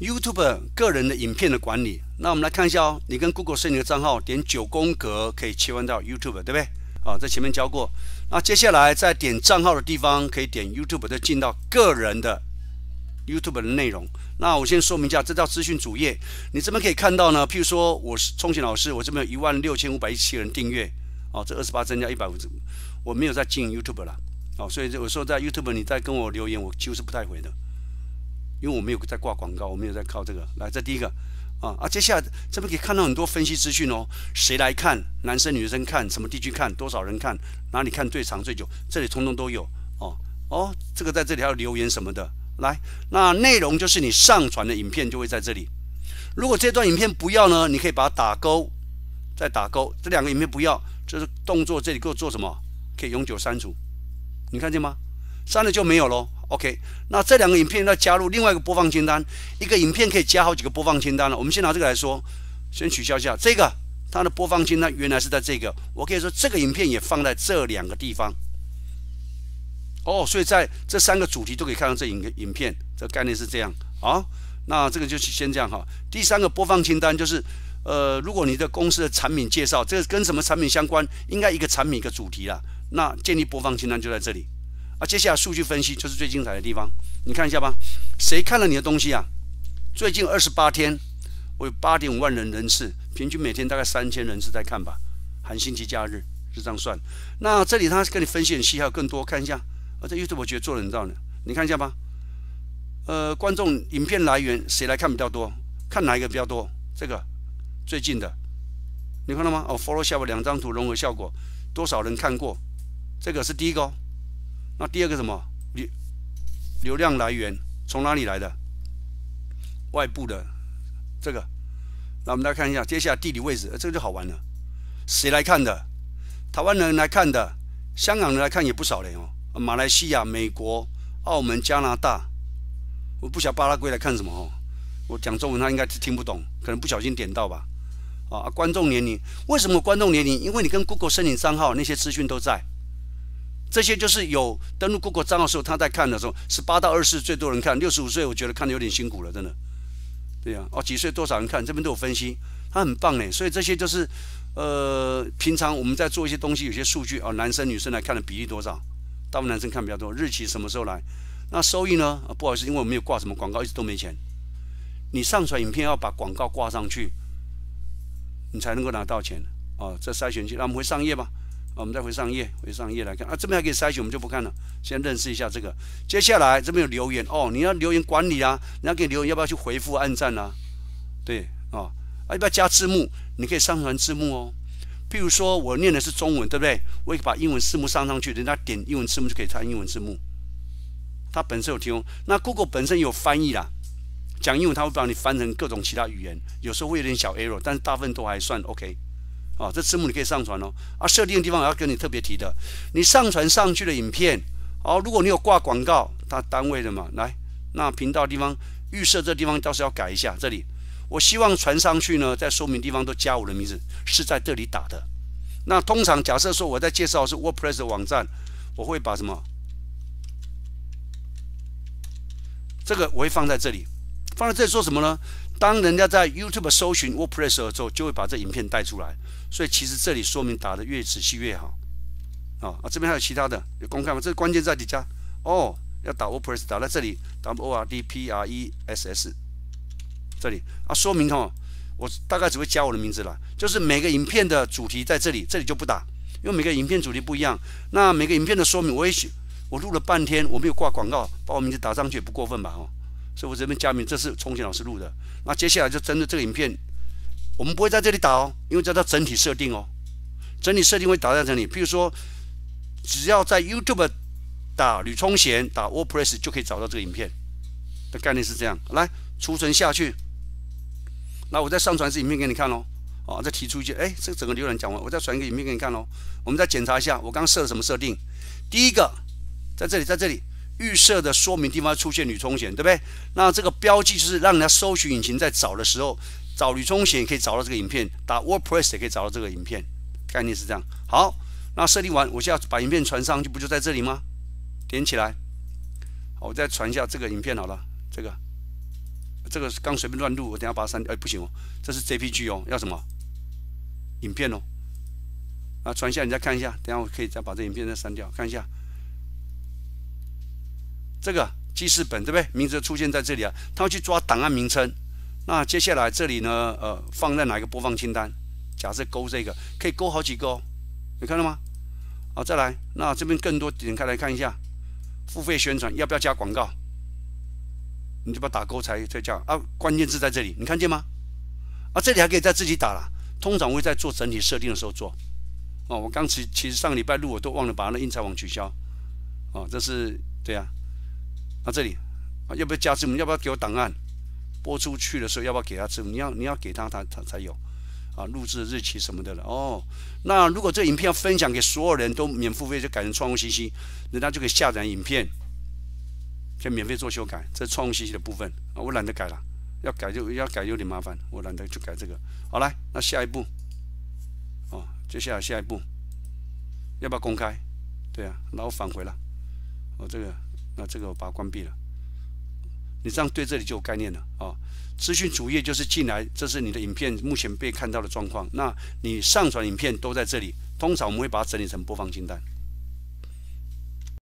YouTube 个人的影片的管理，那我们来看一下哦。你跟 Google 申请的账号，点九宫格可以切换到 YouTube，对不对？啊，在前面教过。那接下来在点账号的地方，可以点 YouTube，再进到个人的 YouTube 的内容。那我先说明一下，这叫资讯主页。你这边可以看到呢，譬如说我是聪贤老师，我这边有一万六千五百一十七人订阅，哦，这二十八增加一百五十，我没有在进 YouTube 了，哦，所以有时候在 YouTube 你在跟我留言，我几乎是不太回的。因为我没有在挂广告，我没有在靠这个来。这第一个啊啊，接下来这边可以看到很多分析资讯哦，谁来看，男生女生看，什么地区看，多少人看，哪里看最长最久，这里通通都有哦哦。这个在这里还有留言什么的，来，那内容就是你上传的影片就会在这里。如果这段影片不要呢，你可以把它打勾，再打勾。这两个影片不要，就是动作这里给我做什么？可以永久删除，你看见吗？删了就没有喽。OK，那这两个影片要加入另外一个播放清单，一个影片可以加好几个播放清单了。我们先拿这个来说，先取消一下这个，它的播放清单原来是在这个，我可以说这个影片也放在这两个地方。哦，所以在这三个主题都可以看到这影影片，这概念是这样。啊，那这个就先这样哈。第三个播放清单就是，呃，如果你的公司的产品介绍，这个跟什么产品相关，应该一个产品一个主题啦。那建立播放清单就在这里。啊，接下来数据分析就是最精彩的地方，你看一下吧。谁看了你的东西啊？最近二十八天，我有八点五万人人次，平均每天大概三千人次在看吧，含星期假日是这样算。那这里他跟你分析很细，还有更多，看一下。啊，这 YouTube 我觉得做的很到呢，你看一下吧。呃，观众影片来源谁来看比较多？看哪一个比较多？这个最近的，你看到吗？哦，Follow 下我两张图融合效果，多少人看过？这个是第一个哦。那第二个什么流流量来源从哪里来的？外部的这个，那我们来看一下，接下来地理位置，这个就好玩了。谁来看的？台湾人来看的，香港人来看也不少嘞哦。马来西亚、美国、澳门、加拿大，我不晓得巴拉圭来看什么哦。我讲中文他应该听不懂，可能不小心点到吧。啊，观众年龄为什么观众年龄？因为你跟 Google 申请账号，那些资讯都在。这些就是有登录 Google 账号的时候，他在看的时候，十八到二十最多人看，六十五岁我觉得看的有点辛苦了，真的。对呀，哦，几岁多少人看？这边都有分析，他很棒嘞。所以这些就是，呃，平常我们在做一些东西，有些数据啊，男生女生来看的比例多少？大部分男生看比较多，日期什么时候来？那收益呢？啊，不好意思，因为我没有挂什么广告，一直都没钱。你上传影片要把广告挂上去，你才能够拿到钱哦。这筛选器，那我们回上页吧。我们再回上页，回上页来看啊，这边还可以筛选，我们就不看了。先认识一下这个。接下来这边有留言哦，你要留言管理啊，你要给留言，要不要去回复、按赞啊？对啊，啊要不要加字幕？你可以上传字幕哦。譬如说我念的是中文，对不对？我可以把英文字幕上上去，人家点英文字幕就可以看英文字幕。它本身有提供，那 Google 本身有翻译啦，讲英文它会帮你翻成各种其他语言，有时候会有点小 error，但是大部分都还算 OK。啊，这字幕你可以上传哦。啊，设定的地方我要跟你特别提的，你上传上去的影片，哦，如果你有挂广告，它单位的嘛，来，那频道地方预设这地方倒是要改一下。这里，我希望传上去呢，在说明地方都加我的名字，是在这里打的。那通常假设说我在介绍是 WordPress 网站，我会把什么？这个我会放在这里，放在这里做什么呢？当人家在 YouTube 搜寻 WordPress 的时候，就会把这影片带出来。所以其实这里说明打的越仔细越好。啊啊，这边还有其他的有公开吗？这个关键在底下。哦，要打 WordPress 打在这里，W O R D P R E S S，这里啊，说明哦，我大概只会加我的名字了。就是每个影片的主题在这里，这里就不打，因为每个影片主题不一样。那每个影片的说明我也许我录了半天，我没有挂广告，把我名字打上去也不过分吧？哦。所以我这边加名，这是重庆老师录的。那接下来就针对这个影片，我们不会在这里打哦，因为这叫整体设定哦。整体设定会打在这里。譬如说，只要在 YouTube 打吕冲贤打 WordPress 就可以找到这个影片的概念是这样。来储存下去，那我再上传一次影片给你看喽。啊，再提出一些，哎，这整个浏览讲完，我再传一个影片给你看喽。我们再检查一下，我刚设了什么设定？第一个，在这里，在这里。预设的说明地方出现铝冲险，对不对？那这个标记就是让人家搜寻引擎在找的时候，找铝冲险可以找到这个影片，打 WordPress 也可以找到这个影片，概念是这样。好，那设定完，我现在把影片传上去，不就在这里吗？点起来，好，我再传一下这个影片好了，这个这个刚随便乱录，我等下把它删掉。哎，不行哦，这是 JPG 哦，要什么？影片哦。啊，传一下你再看一下，等下我可以再把这影片再删掉，看一下。这个记事本对不对？名字出现在这里啊，他会去抓档案名称。那接下来这里呢，呃，放在哪一个播放清单？假设勾这个，可以勾好几个哦，你看到吗？好，再来，那这边更多点开来看一下，付费宣传要不要加广告？你就把打勾才才加啊，关键字在这里，你看见吗？啊，这里还可以再自己打了，通常会在做整体设定的时候做。哦，我刚其其实上礼拜录我都忘了把那印彩网取消。哦，这是对呀。啊，这里啊，要不要加字幕？要不要给我档案？播出去的时候要不要给他字幕？你要你要给他，他他才有。啊，录制日期什么的了。哦，那如果这影片要分享给所有人都免付费，就改成创物信息，人家就可以下载影片，可以免费做修改。这创物信息的部分啊，我懒得改了，要改就要改有点麻烦，我懒得去改这个。好来，那下一步，哦，接下来下一步要不要公开？对啊，然后返回了。哦，这个，那这个我把它关闭了。你这样对这里就有概念了啊。资讯主页就是进来，这是你的影片目前被看到的状况。那你上传影片都在这里，通常我们会把它整理成播放清单。